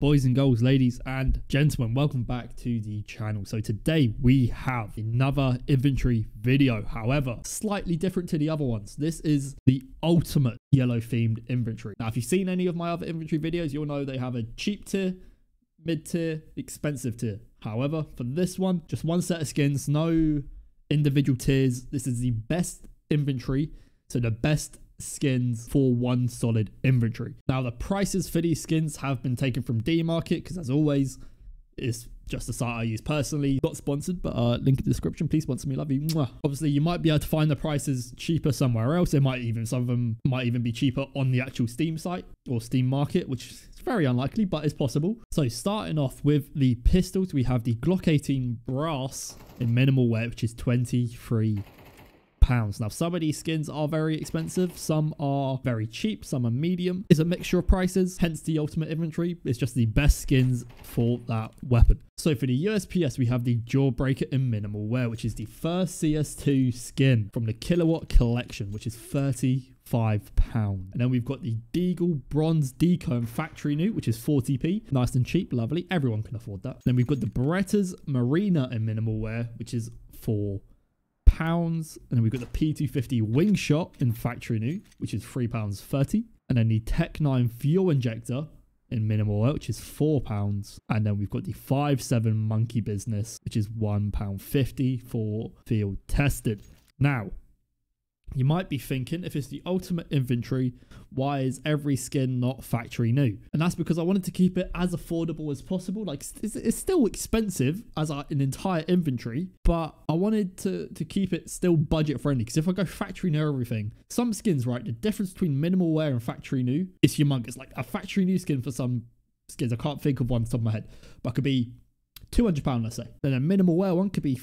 Boys and girls, ladies and gentlemen, welcome back to the channel. So today we have another inventory video. However, slightly different to the other ones. This is the ultimate yellow themed inventory. Now, if you've seen any of my other inventory videos, you'll know they have a cheap tier, mid tier, expensive tier. However, for this one, just one set of skins, no individual tiers. This is the best inventory. So the best skins for one solid inventory. Now, the prices for these skins have been taken from DMarket because, as always, it's just a site I use personally. Not sponsored, but uh, link in the description. Please sponsor me, love you. Mwah. Obviously, you might be able to find the prices cheaper somewhere else. It might even some of them might even be cheaper on the actual Steam site or Steam Market, which is very unlikely, but it's possible. So starting off with the pistols, we have the Glock 18 Brass in minimal weight, which is 23 pounds. Now, some of these skins are very expensive. Some are very cheap. Some are medium. It's a mixture of prices, hence the ultimate inventory. It's just the best skins for that weapon. So for the USP-S, we have the Jawbreaker in minimal wear, which is the first CS2 skin from the Kilowatt collection, which is 30 five pound and then we've got the deagle bronze deco and factory new which is 40p nice and cheap lovely everyone can afford that then we've got the berettas marina in minimal wear which is four pounds. And then we've got the P250 wing shot in factory new, which is three pounds 30. And then the Tec-9 fuel injector in minimal oil, which is four pounds. And then we've got the 5.7 monkey business, which is one pound 50 for field tested. Now, you might be thinking, if it's the ultimate inventory, why is every skin not factory new? And that's because I wanted to keep it as affordable as possible. Like it's, still expensive as an entire inventory, but I wanted to, to keep it still budget friendly. Because if I go factory new everything, some skins, right, the difference between minimal wear and factory new is humongous. Like a factory new skin for some skins, I can't think of one top of my head, but could be 200 pound, let's say. Then a minimal wear one could be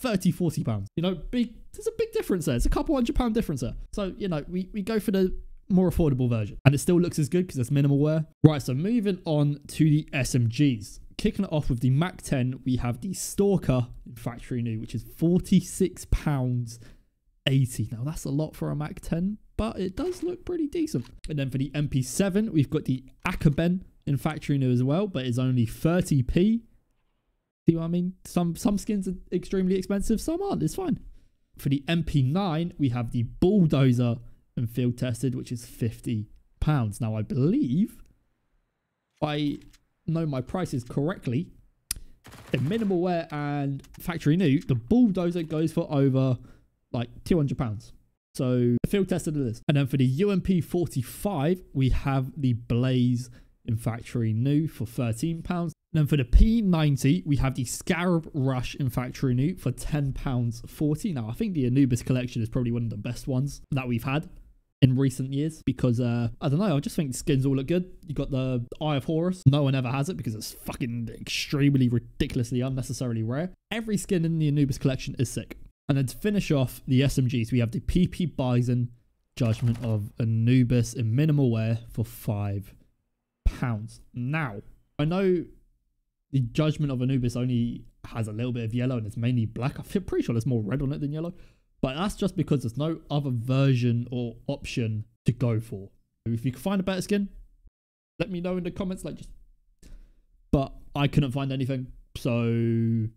30, 40 pounds. You know, big there's a big difference there. It's a couple hundred pound difference there. So, you know, we, we go for the more affordable version. And it still looks as good because it's minimal wear. Right, so moving on to the SMGs. Kicking it off with the Mac 10, we have the Stalker factory new, which is £46.80. Now, that's a lot for a Mac 10, but it does look pretty decent. And then for the MP7, we've got the Akoben in factory new as well, but it's only 30p. See what I mean? Some some skins are extremely expensive, some aren't. It's fine. For the MP9, we have the Bulldozer and field tested, which is 50 pounds. Now, I believe I know my prices correctly. In minimal wear and factory new, the Bulldozer goes for over like 200 pounds. So field tested it is. And then for the UMP 45, we have the Blaze in factory new for 13 pounds. Then for the P90, we have the Scarab Rush in factory new for £10.40. Now, I think the Anubis collection is probably one of the best ones that we've had in recent years because uh I don't know I just think the skins all look good. You got the Eye of Horus. No one ever has it because it's fucking extremely ridiculously unnecessarily rare. Every skin in the Anubis collection is sick. And then to finish off the SMGs we have the PP-Bizon Judgment of Anubis in minimal wear for five pounds. Now I know the Judgment of Anubis only has a little bit of yellow and it's mainly black. I feel pretty sure there's more red on it than yellow. But that's just because there's no other version or option to go for. If you can find a better skin, let me know in the comments. Like just but I couldn't find anything. So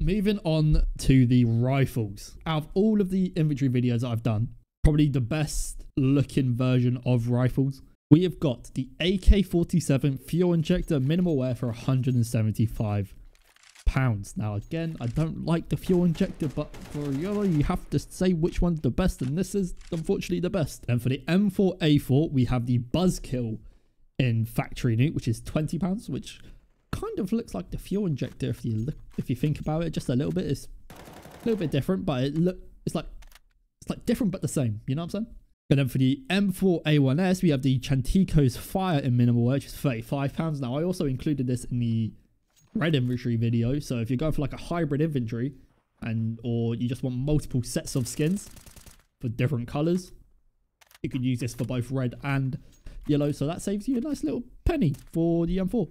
moving on to the rifles. Out of all of the inventory videos I've done, probably the best looking version of rifles we have got the AK-47 fuel injector minimal wear for 175 pounds. Now again, I don't like the fuel injector, but for yellow, you have to say which one's the best, and this is unfortunately the best. And for the M4A4, we have the Buzzkill in factory new, which is 20 pounds, which kind of looks like the fuel injector if you look if you think about it just a little bit. It's a little bit different, but it look it's like it's like different but the same. You know what I'm saying? And then for the M4A1S, we have the Chantico's Fire in minimal wear, which is £35. Now, I also included this in the red inventory video. So if you're going for like a hybrid inventory and or you just want multiple sets of skins for different colors, you could use this for both red and yellow. So that saves you a nice little penny for the M4.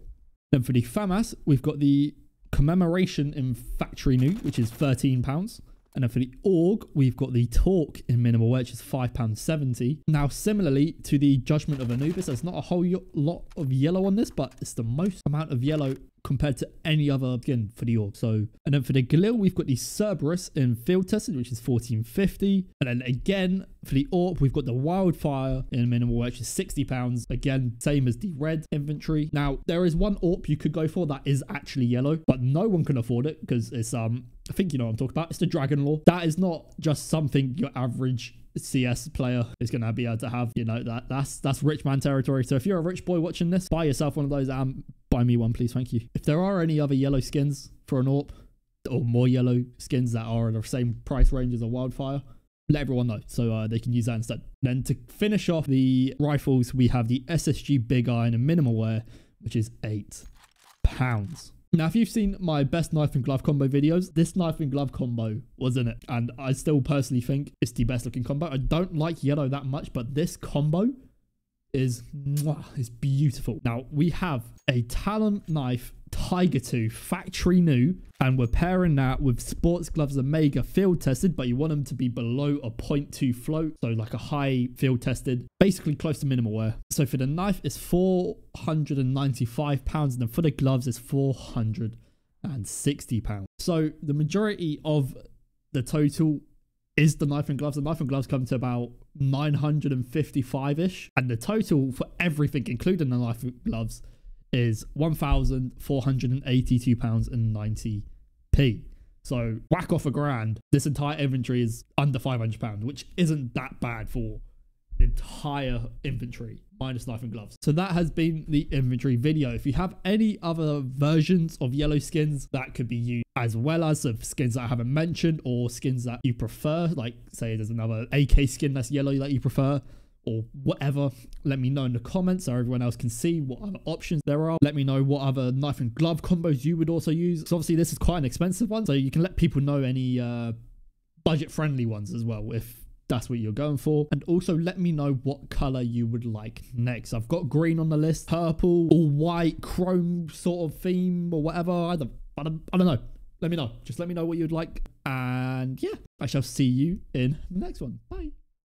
Then for the FAMAS, we've got the commemoration in factory new, which is £13. And then for the AUG, we've got the torque in minimal which is £5.70. Now, similarly to the Judgment of Anubis, there's not a whole lot of yellow on this, but it's the most amount of yellow compared to any other skin for the AUG. So, and then for the Galil, we've got the Cerberus in field tested, which is 1450. And then again, for the AWP, we've got the Wildfire in minimal, which is 60 pounds. Again, same as the red inventory. Now, there is one AWP you could go for that is actually yellow, but no one can afford it because it's, um, think you know what I'm talking about. It's the Dragon Lore. That is not just something your average CS player is going to be able to have. You know that that's that's rich man territory. So if you're a rich boy watching this, buy yourself one of those and buy me one, please. Thank you. If there are any other yellow skins for an AWP or more yellow skins that are the same price range as a wildfire, let everyone know so uh, they can use that instead. Then to finish off the rifles, we have the SSG Big Iron and minimal wear, which is eight pounds. Now, if you've seen my best knife and glove combo videos, this knife and glove combo was in it. And I still personally think it's the best looking combo. I don't like yellow that much, but this combo is, mwah, is beautiful. Now, we have a Talon knife Tiger Tooth factory new and we're pairing that with sports gloves omega field tested but you want them to be below a 0.2 float so like a high field tested basically close to minimal wear. So for the knife it's 495 pounds and then for the gloves it's 460 pounds. So the majority of the total is the knife and gloves. The knife and gloves come to about 955 ish and the total for everything including the knife and gloves is £1,482.90p. So whack off a grand. This entire inventory is under £500, which isn't that bad for the entire inventory minus knife and gloves. So that has been the inventory video. If you have any other versions of yellow skins that could be used as well as of skins that I haven't mentioned or skins that you prefer, like say there's another AK skin that's yellow that you prefer, or whatever, let me know in the comments so everyone else can see what other options there are. Let me know what other knife and glove combos you would also use. So obviously this is quite an expensive one, so you can let people know any uh, budget-friendly ones as well if that's what you're going for. And also let me know what color you would like next. I've got green on the list, purple, or white, chrome sort of theme or whatever. I don't, I don't, I don't know. Let me know. Just let me know what you'd like. And yeah, I shall see you in the next one. Bye.